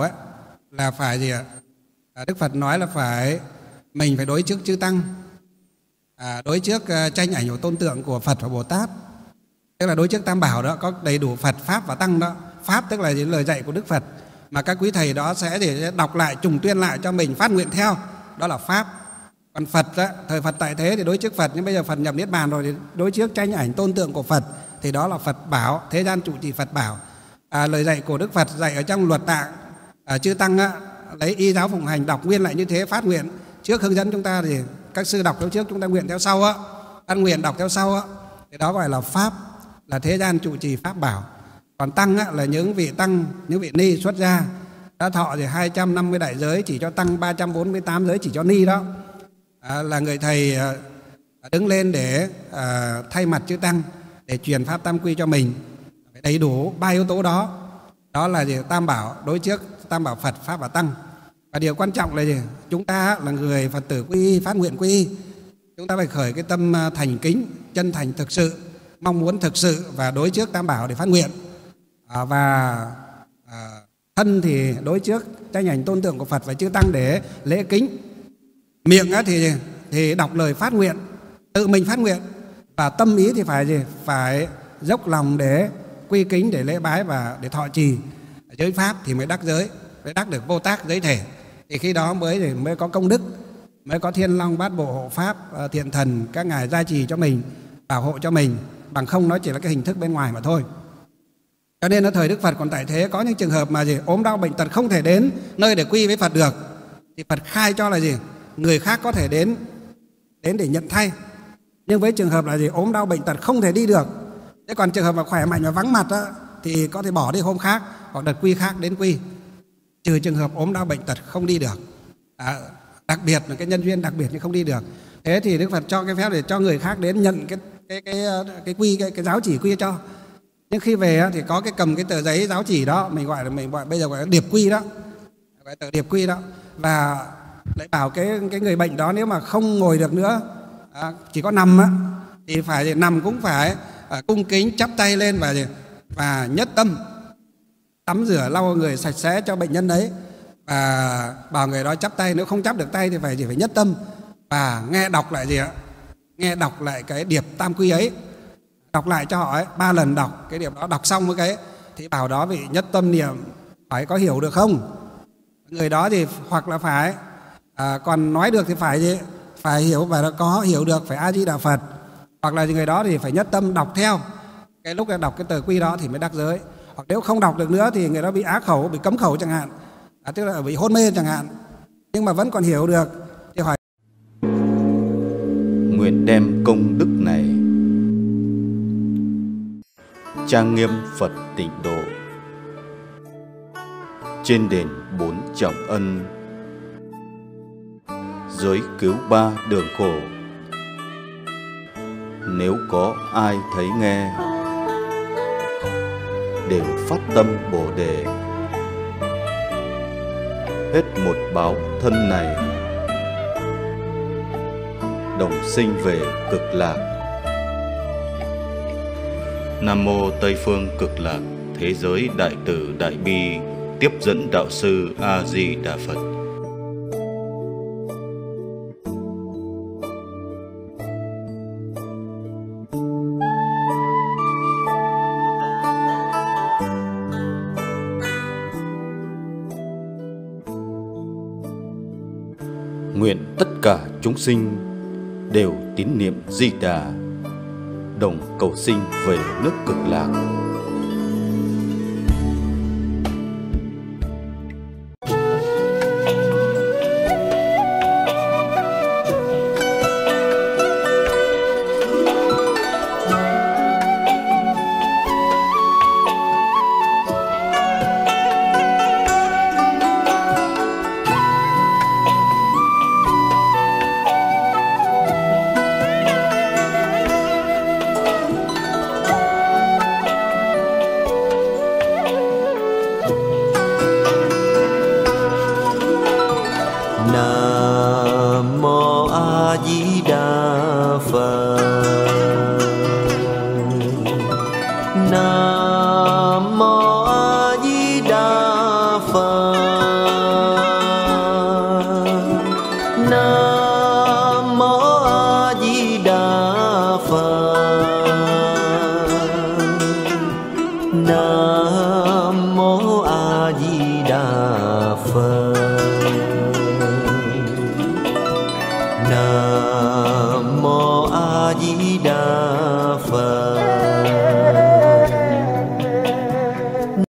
ấy, là phải gì ạ? À, đức phật nói là phải mình phải đối trước chư tăng. À, đối trước uh, tranh ảnh của tôn tượng của phật và bồ tát. Tức là đối trước tam bảo đó có đầy đủ phật pháp và tăng đó. Pháp tức là những lời dạy của đức phật. Mà các quý thầy đó sẽ để đọc lại trùng tuyên lại cho mình phát nguyện theo. Đó là pháp. Còn phật đó, thời phật tại thế thì đối trước phật nhưng bây giờ phật nhập niết bàn rồi thì đối trước tranh ảnh tôn tượng của phật thì đó là phật bảo thế gian trụ trì phật bảo. À, lời dạy của đức phật dạy ở trong luật tạng à, chư tăng á, lấy y giáo phụng hành đọc nguyên lại như thế phát nguyện. Trước hướng dẫn chúng ta thì các sư đọc theo trước chúng ta nguyện theo sau á. Ăn nguyện đọc theo sau á. Thì đó gọi là pháp là thế gian trụ trì pháp bảo. Còn tăng á, là những vị tăng những vị ni xuất gia. Đã thọ thì 250 đại giới chỉ cho tăng 348 giới chỉ cho ni đó. À, là người thầy à, đứng lên để à, thay mặt chư tăng để truyền pháp tam quy cho mình. Đầy đủ ba yếu tố đó đó là gì tam bảo đối trước tam bảo phật pháp và tăng. Và điều quan trọng là gì? Chúng ta là người phật tử quy phát nguyện quy chúng ta phải khởi cái tâm à, thành kính chân thành thực sự mong muốn thực sự và đối trước tam bảo để phát nguyện. À, và à, thân thì đối trước tranh ảnh tôn tượng của phật và chư tăng để lễ kính. Miệng á thì thì đọc lời phát nguyện tự mình phát nguyện. Và tâm ý thì phải gì? Phải dốc lòng để quy kính để lễ bái và để thọ trì giới pháp thì mới đắc giới mới đắc được vô tác giới thể. Thì khi đó mới thì mới có công đức mới có thiên long bát bộ hộ pháp ờ, thiện thần các ngài gia trì cho mình bảo hộ cho mình. Bằng không nó chỉ là cái hình thức bên ngoài mà thôi. Cho nên ở thời Đức Phật còn tại thế có những trường hợp mà gì ốm đau bệnh tật không thể đến nơi để quy với Phật được thì Phật khai cho là gì? Người khác có thể đến đến để nhận thay. Nhưng với trường hợp là gì ốm đau bệnh tật không thể đi được. Thế còn trường hợp mà khỏe mạnh và vắng mặt đó, thì có thể bỏ đi hôm khác hoặc đợt quy khác đến quy. Trừ trường hợp ốm đau bệnh tật không đi được. À, đặc biệt là cái nhân duyên đặc biệt nhưng không đi được. Thế thì đức phật cho cái phép để cho người khác đến nhận cái cái cái cái quy cái, cái giáo chỉ quy cho. Nhưng khi về thì có cái cầm cái tờ giấy giáo chỉ đó mình gọi là mình gọi bây giờ gọi là điệp quy đó. Gọi tờ điệp quy đó. Và lại bảo cái cái người bệnh đó nếu mà không ngồi được nữa à, chỉ có nằm á thì phải nằm cũng phải à, cung kính chắp tay lên và và nhất tâm tắm rửa lau người sạch sẽ cho bệnh nhân đấy. Và bảo người đó chắp tay nếu không chắp được tay thì phải chỉ phải nhất tâm. Và nghe đọc lại gì ạ? Nghe đọc lại cái điệp tam quy ấy. Đọc lại cho họ ấy ba lần đọc cái điệp đó đọc xong với cái thì bảo đó vị nhất tâm niệm phải có hiểu được không? Người đó thì hoặc là phải à, còn nói được thì phải gì? Phải hiểu và có hiểu được phải a di đà phật. Hoặc là người đó thì phải nhất tâm đọc theo cái lúc đọc cái tờ quy đó thì mới đắc giới. Hoặc nếu không đọc được nữa thì người đó bị ác khẩu bị cấm khẩu chẳng hạn. À, tức là bị hôn mê chẳng hạn. Nhưng mà vẫn còn hiểu được. Thì hỏi nguyện đem công đức này trang nghiêm Phật tịnh độ. Trên đền bốn trọng ân. Giới cứu ba đường khổ. Nếu có ai thấy nghe đều phát tâm bồ đề. Hết một báo thân này. Đồng sinh về cực lạc. Nam mô tây phương cực lạc, thế giới đại tử đại bi, tiếp dẫn đạo sư a di đà phật. Nguyện tất cả chúng sinh đều tín niệm di đà, đồng cầu sinh về nước cực lạc. nam mô a di đà